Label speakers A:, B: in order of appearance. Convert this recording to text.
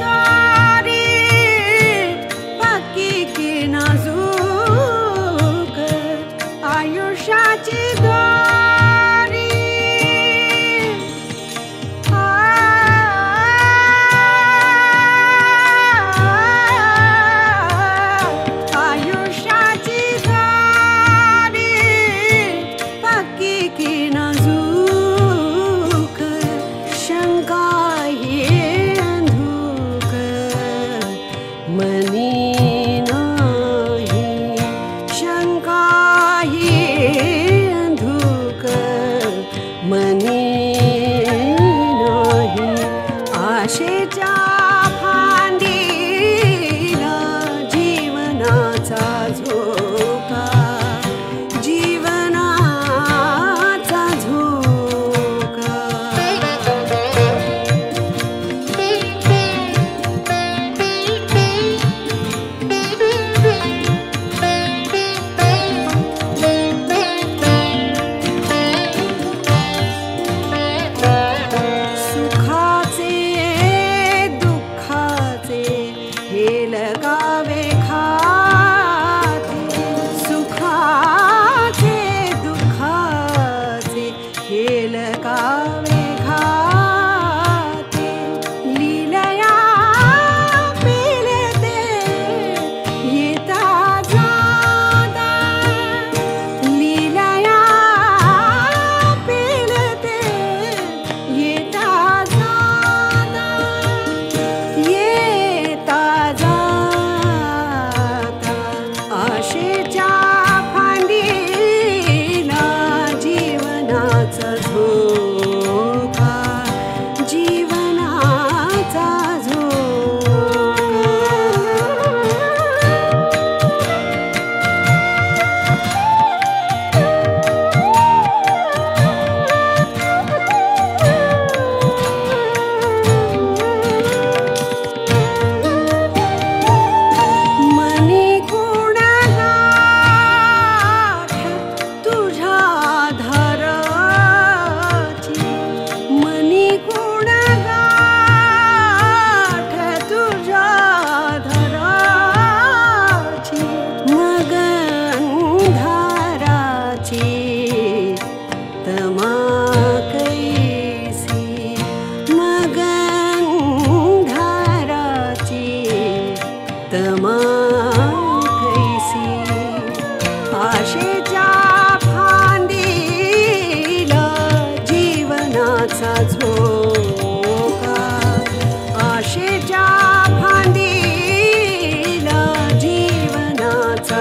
A: दारी नाजूक आयुष्याची दारी